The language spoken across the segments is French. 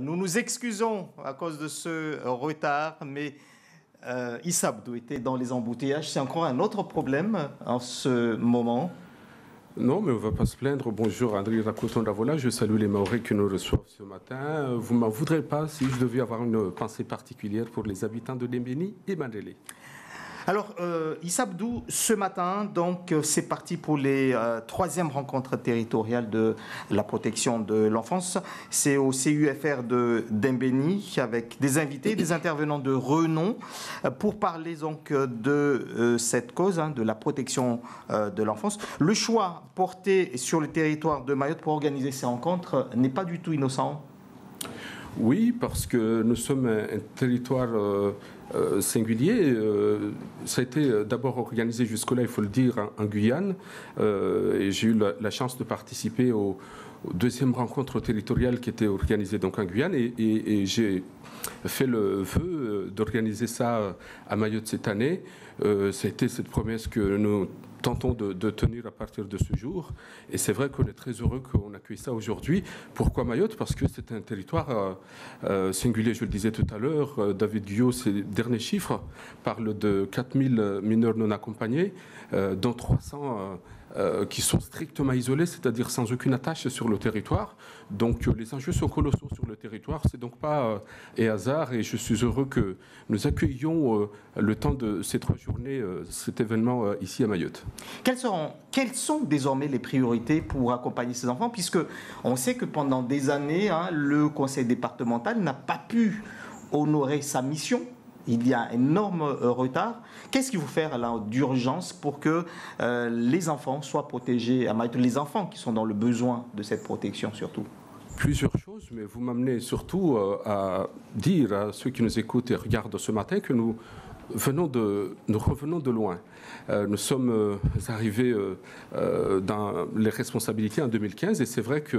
nous nous excusons à cause de ce retard, mais euh, Issa Abdou était dans les embouteillages. C'est encore un autre problème en ce moment. Non, mais on ne va pas se plaindre. Bonjour, André Racoton Davola. Je salue les Maoris qui nous reçoivent ce matin. Vous ne m'en voudrez pas si je devais avoir une pensée particulière pour les habitants de Lembeni et Mandélé. Alors, euh, ce matin, donc, euh, c'est parti pour les euh, troisième rencontres territoriales de la protection de l'enfance. C'est au CUFR de Dembéni avec des invités, des intervenants de renom euh, pour parler donc de cette cause, hein, de la protection de l'enfance. Le choix porté sur le territoire de Mayotte pour organiser ces rencontres n'est pas du tout innocent. Oui, parce que nous sommes un, territoire euh, singulier. Euh, ça a été euh, d'abord organisé jusque-là, il faut le dire, en, Guyane. et j'ai eu la, chance de participer au, deuxième rencontre territoriale qui était organisée donc en Guyane. Et, j'ai fait le vœu d'organiser ça à Mayotte cette année. a été cette promesse que nous tentons de, tenir à partir de ce jour. Et c'est vrai qu'on est très heureux qu'on accueille ça aujourd'hui. Pourquoi Mayotte? Parce que c'est un territoire euh, euh, singulier, je le disais tout à l'heure. Euh, David Guyot, ses derniers chiffres parlent de 4000 mineurs non accompagnés, dont 300 euh, qui sont strictement isolés, c'est-à-dire sans aucune attache sur le territoire. Donc euh, les enjeux sont colossaux sur le territoire. C'est donc pas euh, hasard et je suis heureux que nous accueillions le temps de ces trois journées cet événement ici à Mayotte. Quelles sont désormais les priorités pour accompagner ces enfants? Puisque on sait que pendant des années, hein, le conseil départemental n'a pas pu honorer sa mission il y a un énorme euh, retard. Qu'est-ce qu'il faut faire d'urgence pour que euh, les enfants soient protégés, à les enfants qui sont dans le besoin de cette protection surtout? Plusieurs choses, mais vous m'amenez surtout euh, à dire à ceux qui nous écoutent et regardent ce matin que nous venons de, nous revenons de loin. nous sommes arrivés dans les responsabilités en 2015 et c'est vrai que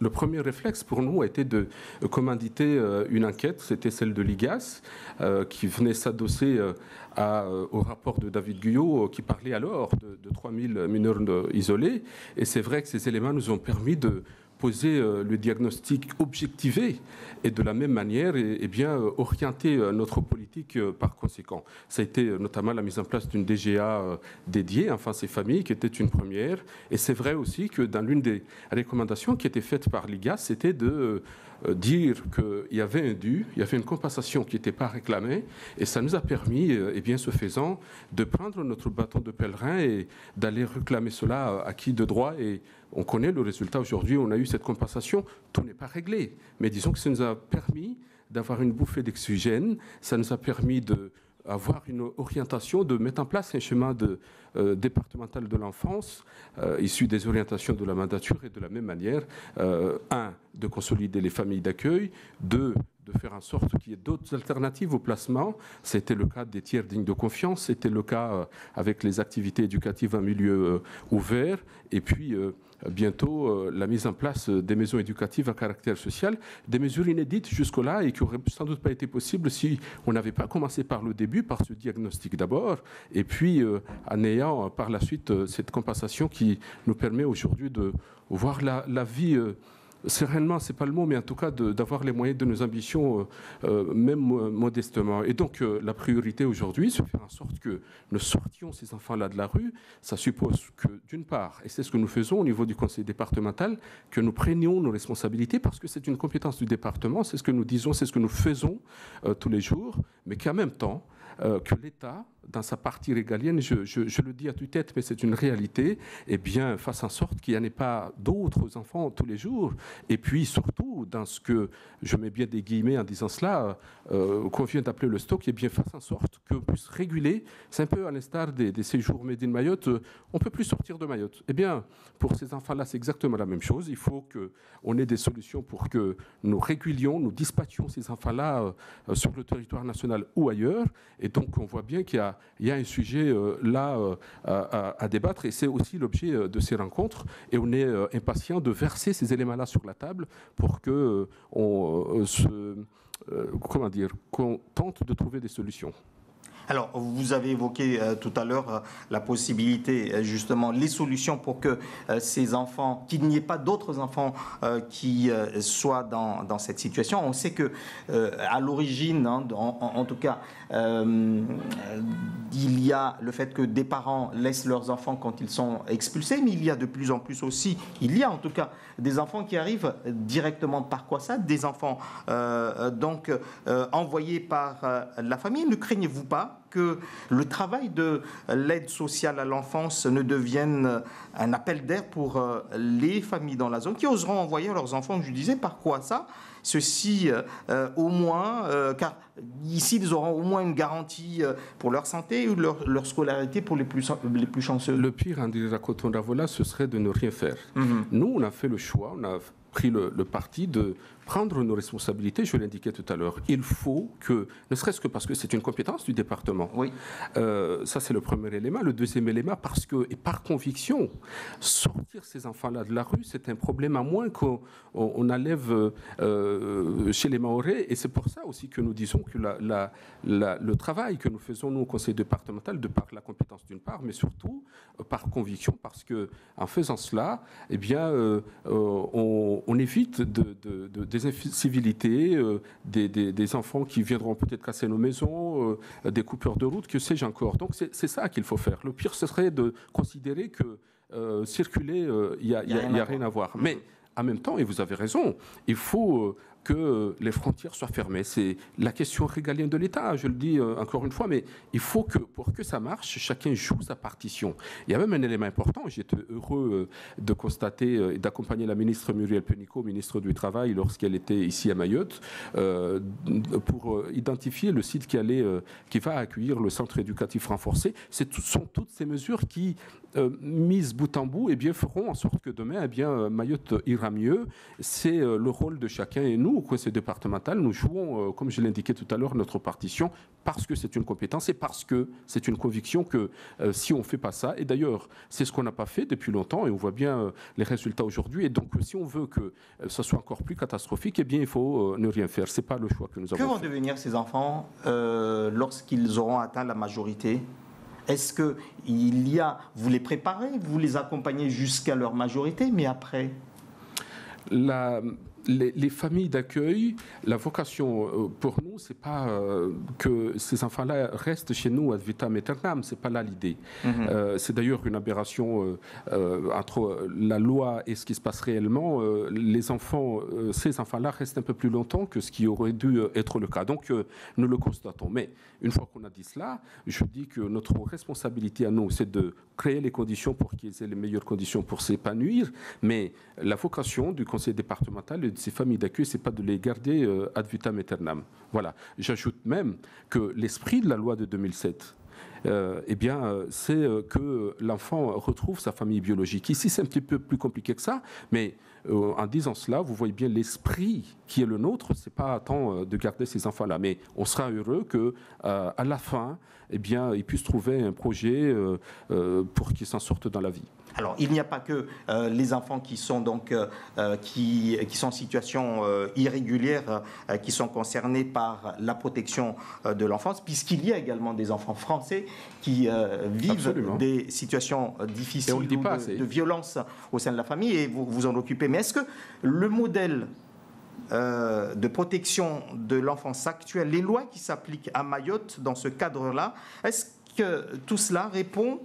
le premier réflexe pour nous a été de commanditer euh, une enquête, c'était celle de l'IGAS, euh, qui venait s'adosser euh, au rapport de David Guyot, qui parlait alors de, de 3000 mineurs isolés. Et c'est vrai que ces éléments nous ont permis de poser euh, le diagnostic objectivé et de la même manière et, eh bien, euh, orienter euh, notre politique par conséquent. Ça a été notamment la mise en place d'une DGA dédiée, enfin ces familles, qui était une première. Et c'est vrai aussi que dans l'une des recommandations qui était faite par l'IGA, c'était de dire qu'il y avait un dû, il y avait une compensation qui n'était pas réclamée, et ça nous a permis, et eh bien, ce faisant, de prendre notre bâton de pèlerin et d'aller réclamer cela à qui de droit. Et on connaît le résultat. Aujourd'hui, on a eu cette compensation, tout n'est pas réglé, mais disons que ça nous a permis d'avoir une bouffée d'oxygène, ça nous a permis de avoir une orientation, de mettre en place un chemin euh, départemental de l'enfance euh, issu des orientations de la mandature et de la même manière, euh, un, de consolider les familles d'accueil, deux, de faire en sorte qu'il y ait d'autres alternatives au placement. C'était le cas des tiers dignes de confiance, c'était le cas avec les activités éducatives en milieu ouvert, et puis bientôt euh, la mise en place des maisons éducatives à caractère social, des mesures inédites jusque-là et qui n'auraient sans doute pas été possibles si on n'avait pas commencé par le début, par ce diagnostic d'abord, et puis euh, en ayant par la suite euh, cette compensation qui nous permet aujourd'hui de voir la, la vie sereinement, c'est pas le mot, mais en tout cas d'avoir les moyens de nos ambitions, euh, euh, même modestement. Et donc euh, la priorité aujourd'hui, c'est de faire en sorte que nous sortions ces enfants-là de la rue. Ça suppose que, d'une part, et c'est ce que nous faisons au niveau du conseil départemental, que nous prenions nos responsabilités parce que c'est une compétence du département, c'est ce que nous disons, c'est ce que nous faisons tous les jours, mais qu'en même temps, que l'État dans sa partie régalienne, je, le dis à tue-tête, mais c'est une réalité, eh bien, fasse en sorte qu'il n'y en ait pas d'autres enfants tous les jours. Et puis, surtout, dans ce que je mets bien des guillemets en disant cela, euh, qu'on vient d'appeler le stock, eh bien, fasse en sorte qu'on puisse réguler. C'est un peu à l'instar des, séjours Made in Mayotte. Euh, on ne peut plus sortir de Mayotte. Eh bien, pour ces enfants-là, c'est exactement la même chose. Il faut qu'on ait des solutions pour que nous régulions, nous dispatchions ces enfants-là euh, sur le territoire national ou ailleurs. Et donc, on voit bien qu'il y a il y a un sujet euh, là euh, à, débattre et c'est aussi l'objet euh, de ces rencontres. Et on est impatient de verser ces éléments-là sur la table pour que on se, comment dire, qu'on tente de trouver des solutions. Alors, vous avez évoqué euh, tout à l'heure euh, la possibilité, euh, justement, les solutions pour que ces enfants, qu'il n'y ait pas d'autres enfants qui soient dans, dans, cette situation. On sait que, à l'origine, hein, en, tout cas, il y a le fait que des parents laissent leurs enfants quand ils sont expulsés, mais il y a de plus en plus aussi, il y a en tout cas des enfants qui arrivent directement par quoi ça, des enfants donc envoyés par la famille. Ne craignez-vous pas que le travail de l'aide sociale à l'enfance ne devienne un appel d'air pour euh, les familles dans la zone qui oseront envoyer leurs enfants, je disais, par quoi ça? Ceci euh, au moins, euh, car ici, ils auront au moins une garantie pour leur santé ou leur, scolarité pour les plus, les plus chanceux. Le pire, André Rakoton-Ravola, ce serait de ne rien faire. Mhm. Nous, on a fait le choix, on a pris le, le parti de prendre nos responsabilités, je l'indiquais tout à l'heure. Il faut que, ne serait-ce que parce que c'est une compétence du département, oui. Euh, ça c'est le premier élément. Le deuxième élément, parce que, et par conviction, sortir ces enfants-là de la rue, c'est un problème à moins qu'on on, enlève euh, chez les Maorais. Et c'est pour ça aussi que nous disons que la, le travail que nous faisons, nous, au conseil départemental, de par la compétence d'une part, mais surtout euh, par conviction, parce que en faisant cela, eh bien, on, on, évite de, de, de des incivilités, euh, des, enfants qui viendront peut-être casser nos maisons, euh, des coupures de route, que sais-je encore. Donc c'est ça qu'il faut faire. Le pire, ce serait de considérer que euh, circuler, il n'y a, a, rien à voir. Mais en même temps, et vous avez raison, il faut que les frontières soient fermées. C'est la question régalienne de l'État, je le dis euh, encore une fois, mais il faut que, pour que ça marche, chacun joue sa partition. Il y a même un élément important, j'étais heureux euh, de constater euh, et d'accompagner la ministre Muriel Pénicaud, ministre du Travail, lorsqu'elle était ici à Mayotte, pour identifier le site qui, allait, qui va accueillir le centre éducatif renforcé. Ce sont toutes ces mesures qui, mises bout en bout, eh bien, feront en sorte que demain, eh bien, Mayotte ira mieux. C'est le rôle de chacun et nous, nous, au conseil départemental, nous jouons, euh, comme je l'indiquais tout à l'heure, notre partition parce que c'est une compétence et parce que c'est une conviction que euh, si on ne fait pas ça, et d'ailleurs, c'est ce qu'on n'a pas fait depuis longtemps et on voit bien euh, les résultats aujourd'hui. Et donc, si on veut que ça soit encore plus catastrophique, eh bien, il faut ne rien faire. Ce n'est pas le choix que nous avons Que vont devenir ces enfants lorsqu'ils auront atteint la majorité? Est-ce que il y a, vous les préparez, vous les accompagnez jusqu'à leur majorité, mais après? La, les, familles d'accueil, la vocation euh, pour nous, c'est pas euh, que ces enfants-là restent chez nous ad vitam aeternam, c'est pas là l'idée. Mhm. Euh, c'est d'ailleurs une aberration entre la loi et ce qui se passe réellement. les enfants, ces enfants-là restent un peu plus longtemps que ce qui aurait dû être le cas. Donc nous le constatons. Mais une fois qu'on a dit cela, je dis que notre responsabilité à nous, c'est de créer les conditions pour qu'ils aient les meilleures conditions pour s'épanouir. Mais la vocation du conseil départemental de ces familles d'accueil, c'est pas de les garder euh, ad vitam aeternam. Voilà. J'ajoute même que l'esprit de la loi de 2007, euh, eh bien, euh, c'est que l'enfant retrouve sa famille biologique. Ici, c'est un petit peu plus compliqué que ça, mais en disant cela, vous voyez bien l'esprit qui est le nôtre. C'est pas tant de garder ces enfants-là, mais on sera heureux que à la fin, eh bien, ils puissent trouver un projet pour qu'ils s'en sortent dans la vie. Alors, il n'y a pas que euh, les enfants qui sont donc euh, euh, qui, qui, sont en situation irrégulière qui sont concernés par la protection de l'enfance, puisqu'il y a également des enfants français qui vivent des situations difficiles ou de, violence au sein de la famille et vous vous en occupez. Mais est-ce que le modèle de protection de l'enfance actuelle, les lois qui s'appliquent à Mayotte dans ce cadre-là, est-ce que tout cela répond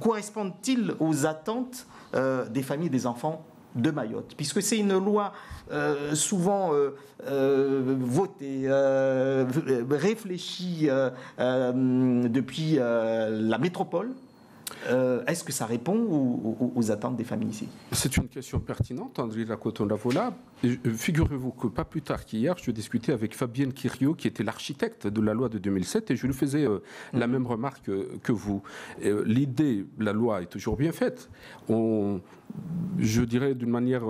correspondent-ils aux attentes euh, des familles et des enfants de Mayotte, puisque c'est une loi euh, souvent euh, votée, réfléchie depuis la métropole, euh, est-ce que ça répond aux, attentes des familles ici? C'est une question pertinente, André Lacoton-Lavola. Euh, figurez-vous que pas plus tard qu'hier, je discutais avec Fabienne Kirio, qui était l'architecte de la loi de 2007, et je lui faisais euh, la mm. même remarque que vous. L'idée, la loi est toujours bien faite. On, je dirais d'une manière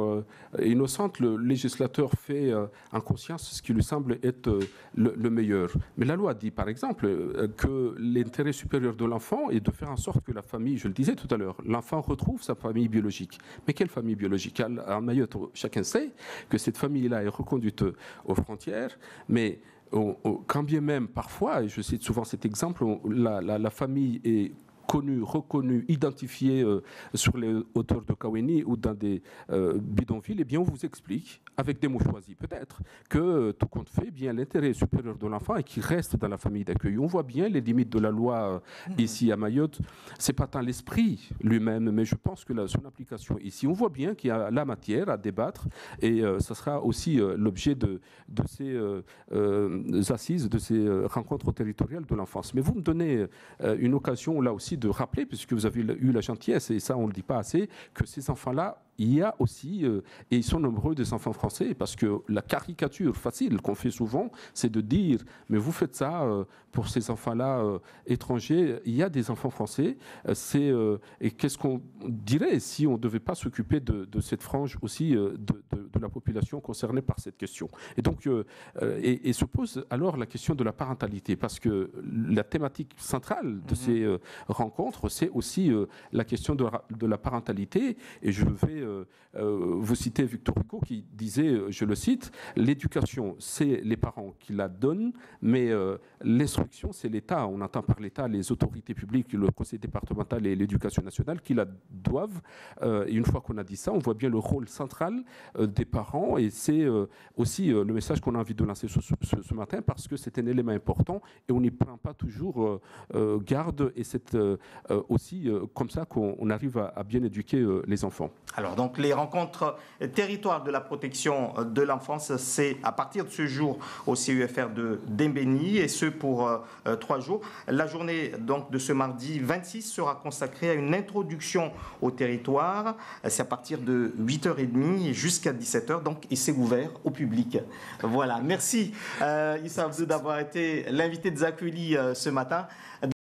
innocente, le législateur fait en conscience ce qui lui semble être le, le, meilleur. Mais la loi dit, par exemple, que l'intérêt supérieur de l'enfant est de faire en sorte que la famille, je le disais tout à l'heure, l'enfant retrouve sa famille biologique. Mais quelle famille biologique? En Mayotte, chacun sait que cette famille-là est reconduite aux frontières, mais quand bien même parfois, et je cite souvent cet exemple, la famille est connus, reconnus, identifiés euh, sur les hauteurs de Kaweni ou dans des euh, bidonvilles, eh bien, on vous explique, avec des mots choisis peut-être, que euh, tout compte fait, bien l'intérêt supérieur de l'enfant et qu'il reste dans la famille d'accueil. On voit bien les limites de la loi mmh. ici à Mayotte. C'est pas tant l'esprit lui-même, mais je pense que son application ici, on voit bien qu'il y a la matière à débattre et ce sera aussi l'objet de, de, ces assises, de ces rencontres territoriales de l'enfance. Mais vous me donnez une occasion là aussi de rappeler, puisque vous avez eu la gentillesse, et ça on ne le dit pas assez, que ces enfants-là il y a aussi, euh, et ils sont nombreux, des enfants français, parce que la caricature facile qu'on fait souvent, c'est de dire, mais vous faites ça euh, pour ces enfants-là euh, étrangers, il y a des enfants français, c'est, et qu'est-ce qu'on dirait si on ne devait pas s'occuper de, cette frange aussi de, la population concernée par cette question Et donc, et, se pose alors la question de la parentalité, parce que la thématique centrale de mhm. ces rencontres, c'est aussi la question de, de la parentalité, et je vais vous citez Victor Hugo qui disait, euh, je le cite, l'éducation, c'est les parents qui la donnent, mais l'instruction, c'est l'État. On entend par l'État les autorités publiques, le conseil départemental et l'éducation nationale qui la doivent. et une fois qu'on a dit ça, on voit bien le rôle central des parents et c'est aussi le message qu'on a envie de lancer ce, matin parce que c'est un élément important et on n'y prend pas toujours garde et c'est aussi comme ça qu'on arrive à bien éduquer les enfants. Alors, donc les rencontres territoires de la protection de l'enfance, c'est à partir de ce jour au CUFR de Dembéni et ce pour euh, euh, trois jours. La journée donc de ce mardi 26 sera consacrée à une introduction au territoire. C'est à partir de 8h30 jusqu'à 17h donc et c'est ouvert au public. Voilà. Merci euh, d'avoir été l'invité de Zakuli euh, ce matin.